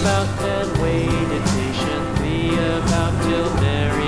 about, and waited patiently about till Mary